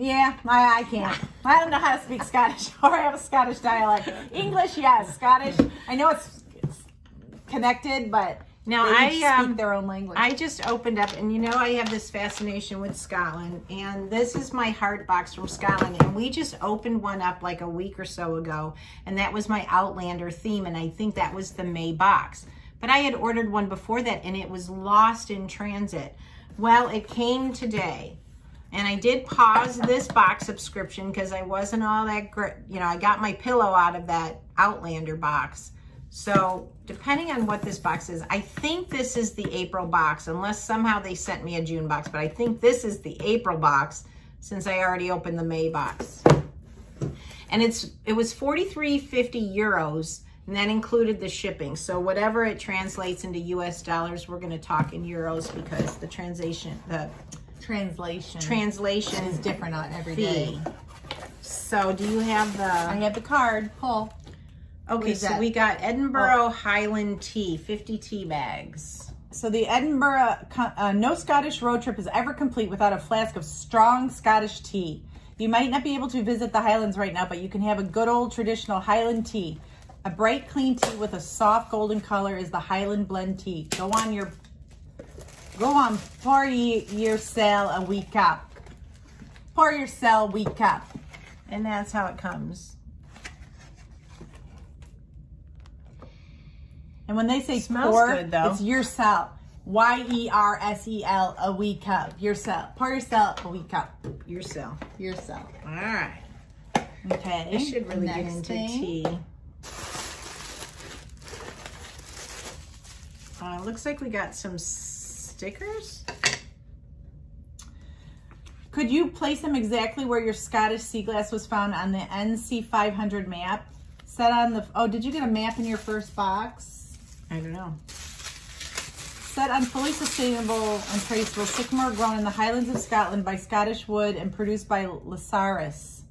Yeah, I, I can't. I don't know how to speak Scottish or I have a Scottish dialect. English, yes. Scottish, I know it's, it's connected, but Now, they I, um, speak their own language. I just opened up, and you know I have this fascination with Scotland, and this is my heart box from Scotland, and we just opened one up like a week or so ago, and that was my Outlander theme, and I think that was the May box. But I had ordered one before that, and it was lost in transit. Well, it came today, and I did pause this box subscription because I wasn't all that great. You know, I got my pillow out of that Outlander box. So depending on what this box is, I think this is the April box, unless somehow they sent me a June box, but I think this is the April box since I already opened the May box. And it's it was 43.50 euros, and that included the shipping. So whatever it translates into US dollars, we're gonna talk in euros because the translation, the Translation translation is different on every day. So do you have the I have the card. Pull. Okay, so that? we got Edinburgh Highland tea, 50 tea bags. So the Edinburgh uh, No Scottish Road Trip is ever complete without a flask of strong Scottish tea. You might not be able to visit the Highlands right now, but you can have a good old traditional Highland tea. A bright, clean tea with a soft golden color is the Highland Blend tea. Go on your, go on, pour ye, yourself a wee cup. Pour yourself wee cup. And that's how it comes. And when they say Smells pour, good, though. it's yourself. Y E R S E L, a wee cup. Yourself. Pour yourself a wee cup. Yourself. Yourself. All right. Okay. I should really get into thing. tea. Uh, looks like we got some stickers. Could you place them exactly where your Scottish sea glass was found on the NC 500 map? Set on the, oh, did you get a map in your first box? I don't know. Set on fully sustainable and traceable sycamore grown in the Highlands of Scotland by Scottish wood and produced by Lasaris.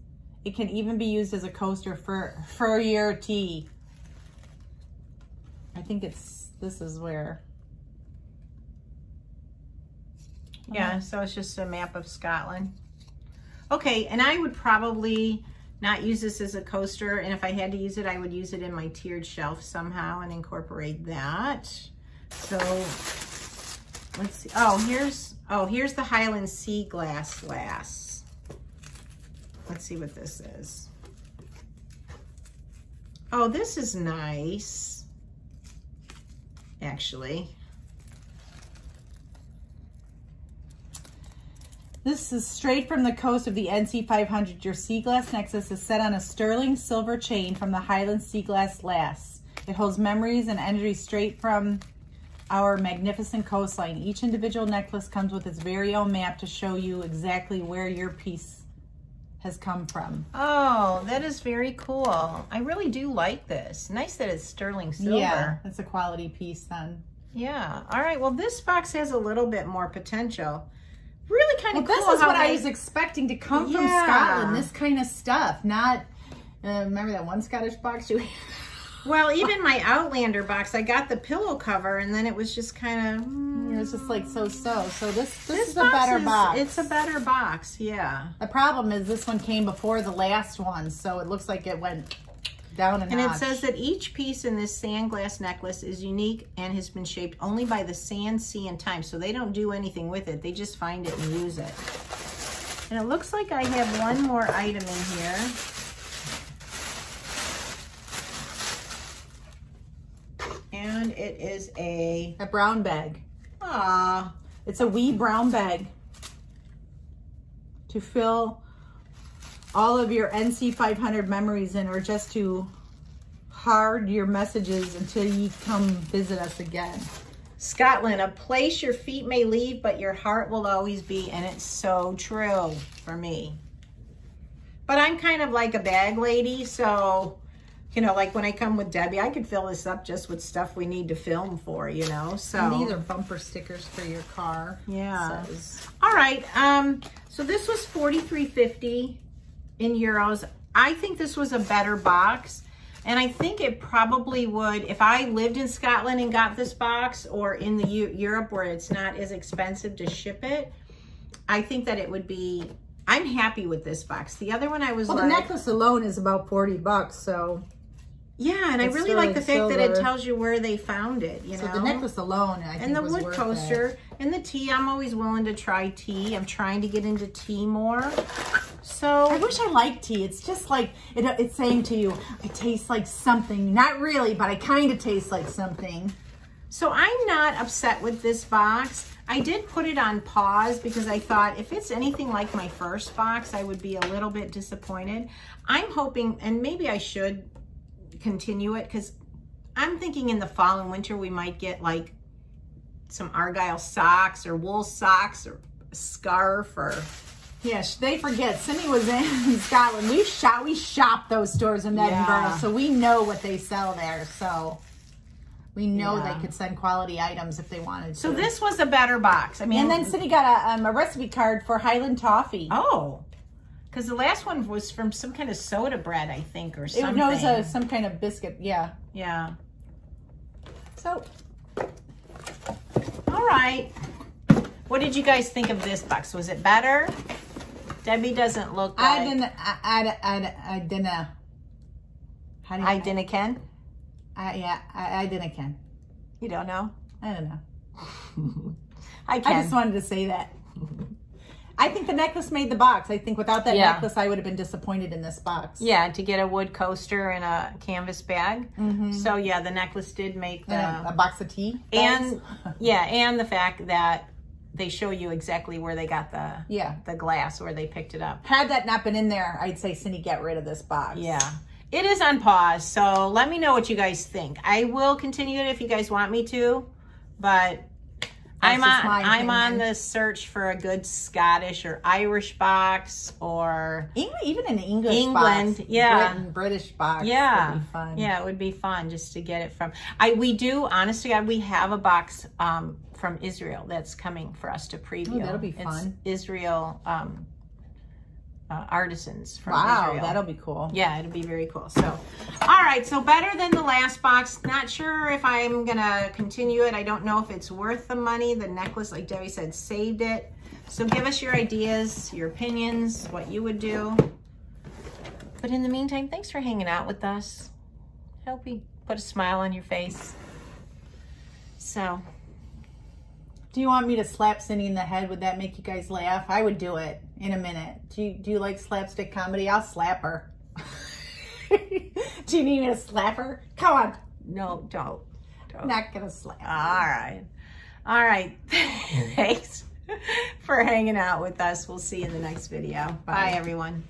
It can even be used as a coaster for, for your tea. I think it's, this is where. Yeah, so it's just a map of Scotland. Okay, and I would probably not use this as a coaster, and if I had to use it, I would use it in my tiered shelf somehow and incorporate that. So, let's see. Oh, here's, oh, here's the Highland Sea Glass Lass. Let's see what this is. Oh, this is nice, actually. This is straight from the coast of the NC 500. Your sea glass nexus is set on a sterling silver chain from the Highland Sea Glass Lass. It holds memories and energy straight from our magnificent coastline. Each individual necklace comes with its very own map to show you exactly where your piece has come from. Oh, that is very cool. I really do like this. Nice that it's sterling silver. Yeah, that's a quality piece then. Yeah. All right. Well, this box has a little bit more potential. Really kind Well, of this is what I was expecting to come from Scotland. This kind of stuff, not. Uh, remember that one Scottish box you? Well, even my Outlander box, I got the pillow cover, and then it was just kind of. It was just like so so. So this this, This is a better is- box. It's a better box. Yeah. The problem is this one came before the last one, so it looks like it went down a And notch. it says that each piece in this sand glass necklace is unique and has been shaped only by the sand, sea, and time. So they don't do anything with it. They just find it and use it. And it looks like I have one more item in here. And it is a, a brown bag. ah, It's a wee brown bag to fill all of your NC 500 memories in, or just to hard your messages until you come visit us again. Scotland, a place your feet may leave, but your heart will always be. And it's so true for me. But I'm kind of like a bag lady, so, you know, like when I come with Debbie, I could fill this up just with stuff we need to film for, you know, so. And these are bumper stickers for your car. Yeah. Says. All right. Um, so this was 43.50 in euros. I think this was a better box. And I think it probably would, if I lived in Scotland and got this box or in the U Europe where it's not as expensive to ship it, I think that it would be, I'm happy with this box. The other one I was Well, like, the necklace alone is about 40 bucks, so yeah, and I really like the fact that it tells you where they found it, you so know. the necklace alone, I think and the wood coaster It. and the tea. I'm always willing to try tea. I'm trying to get into tea more. I wish I liked tea. It's just like it, it's saying to you, I taste like something. Not really, but I kind of taste like something. so I'm not upset with this box. I did put it on pause because I thought if it's anything like my first box, I would be a little bit disappointed. I'm hoping, and maybe I should continue it because I'm thinking in the fall and winter we might get like some argyle socks or wool socks or a scarf or Yes, they forget. Cindy was in Scotland. We shop we shop those stores in Edinburgh, Yeah. so we know what they sell there. So we know Yeah. they could send quality items if they wanted to. So this was a better box. I mean, and then Cindy got a, um, a recipe card for Highland Toffee. oh, because the last one was from some kind of soda bread, I think, or it something. knows a, some kind of biscuit. Yeah. yeah. So All right. What did you guys think of this box? Was it better? Debbie doesn't look. I like- didn't. I, I, I, I didn't. Uh, how do you? I didn't. Ken. I, yeah, I, I didn't. Ken. You don't know. I don't know. I can. I just wanted to say that. I think the necklace made the box. I think without that Yeah. necklace, I would have been disappointed in this box. yeah, to get a wood coaster and a canvas bag. Mm-hmm. So yeah, the necklace did make the And a, a box of tea. and yeah, and the fact that they show you exactly where they got the yeah. the glass where they picked it up. Had that not been in there, I'd say Cindy, get rid of this box. Yeah. It is on pause, so let me know what you guys think. I will continue it if you guys want me to, but I'm on I'm on the search for a good Scottish or Irish box or Even, even an English England, box. yeah. Britain, British box. yeah. Would be fun. Yeah, it would be fun just to get it from I we do honest to God, we have a box um from Israel that's coming for us to preview. Ooh, that'll be It's fun. Israel um uh, artisans from Wow, Israel. that'll be cool. Yeah, it'll be very cool. So, all right, so better than the last box. Not sure if I'm gonna continue it. I don't know if it's worth the money. The necklace, like Debbie said, saved it. So give us your ideas, your opinions, what you would do. But in the meantime, thanks for hanging out with us. Hope we put a smile on your face. So, Do you want me to slap Cindy in the head? Would that make you guys laugh? I would do it in a minute. Do you, do you like slapstick comedy? I'll slap her. do you need me to slap her? Come on. no, don't. I'm not going to slap All her. right. All right. Thanks for hanging out with us. We'll see you in the next video. Bye, everyone.